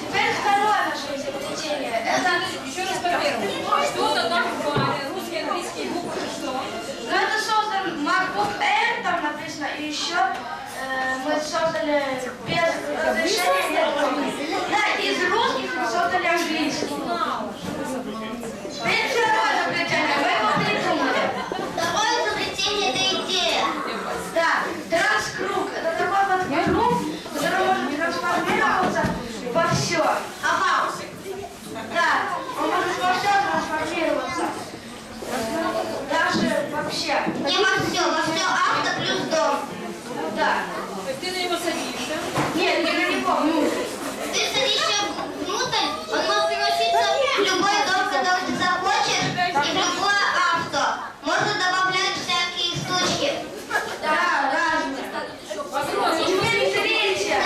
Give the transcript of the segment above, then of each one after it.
Теперь второе наше изобретение. Это, Еще раз по первому. Что-то там в баре, русские, английские буквы, что? ну, это создан MacBook Air, там написано, и еще э, мы создали без разрешения. Да, из русских мы создали английский. Теперь второе изобретение. Мы его придумали. Второе изобретение – это идея. Да, транскруг. Это такой вот круг, который может трансформироваться во все. Ага. Да, он может во все трансформироваться. Даже вообще. Не во все, во все авто плюс дом. Да. То есть ты на него садишься. Нет, я не помню. Ты садишься внутрь, он может превратиться в любой дом, который ты захочешь, и в любое авто. Можно добавлять всякие штучки. Да, разные. Вопрос. Теперь третье.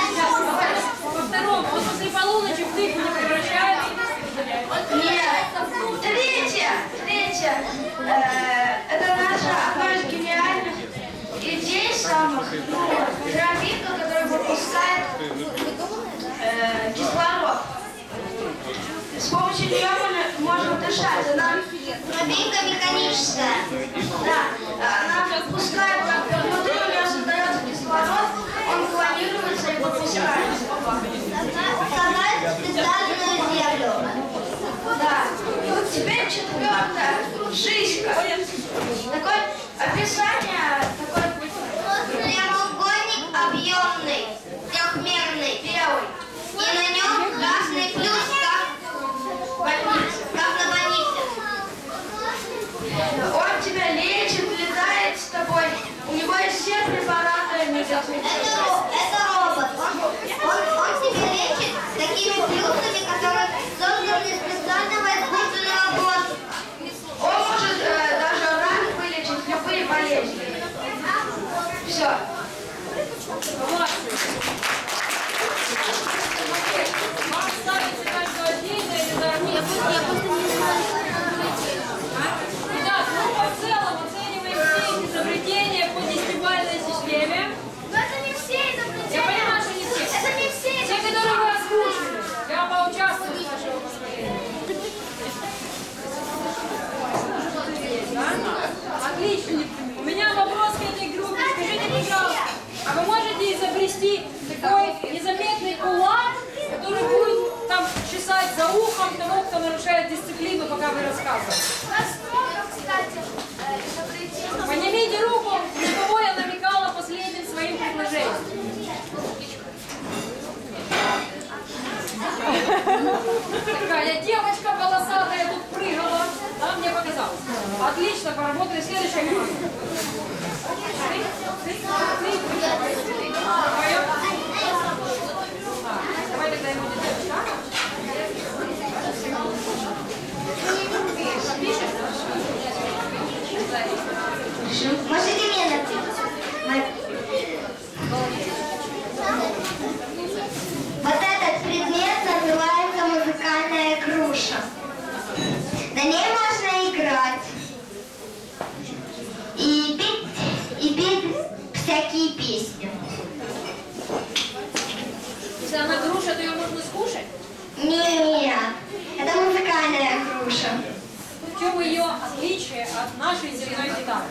По второму. Он после полуночи в тыкву не превращается. Нет. Третье. Третье. Э, это наша одна из гениальных идей самых. Ну, Дробинка, которая выпускает э, кислород. С помощью нее мы можем дышать. Она, Дробинка механическая. да, она выпускает, как внутри у нее создается кислород, он клонируется и выпускается. Собрать специальную землю. Да. Вот теперь четвертое. Шишка. Такое такой Прямоугольник объемный, трехмерный, белый. и на нем красный плюс, как, Больница. как на больнице. Он тебя лечит, летает с тобой. У него есть все препараты Это, медицинские. ро- это робот. Он, он, он тебе лечит такими плюсами, которые созданы Все. Пока вы рассказываете? Поднимите руку, на кого я намекала последним своим предложением. Такая девочка волосатая тут прыгала. Да, мне показалось. Отлично, поработали. Следующая группа. Груша. На ней можно играть и петь, и петь всякие песни. Если она груша, то ее можно скушать? Нет, это музыкальная груша. В чем ее отличие от нашей земной гитары?